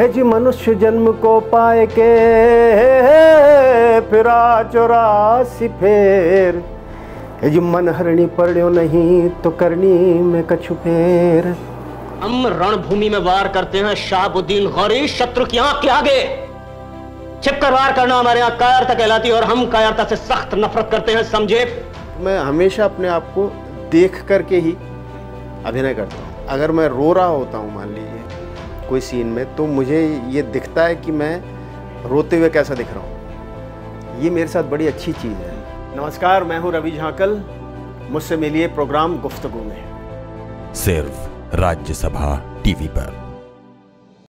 है जी मनुष्य जन्म को पाए के फिरा चौरासी फेर। है जी मन हरणी पड़ो नहीं तो करनी में कछु फेर। हम रणभूमि में वार करते हैं शाहबुद्दीन गौरी शत्रु की आँख के आगे। छिपकर वार करना हमारे यहाँ कायरता कहलाती है और हम कायरता से सख्त नफरत करते हैं समझे? मैं हमेशा अपने आप को देख करके ही अभिनय करता हूँ। अगर मैं रो रहा होता हूँ मान लीजिए कोई सीन में तो मुझे ये दिखता है कि मैं रोते हुए कैसा दिख रहा हूँ। ये मेरे साथ बड़ी अच्छी चीज़ है। नमस्कार, मैं हूँ रवि झांकल। मुझसे मिलिए प्रोग्राम गुफ्तगु में। सिर्फ़ राज्यसभा टीवी पर।